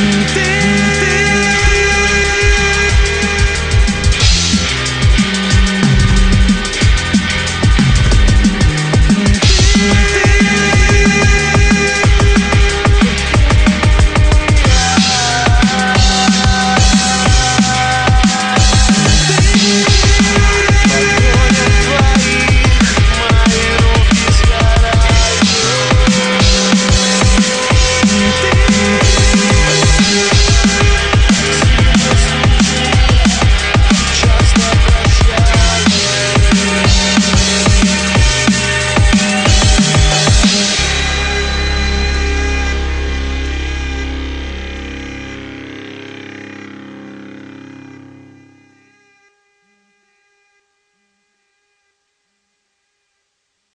Te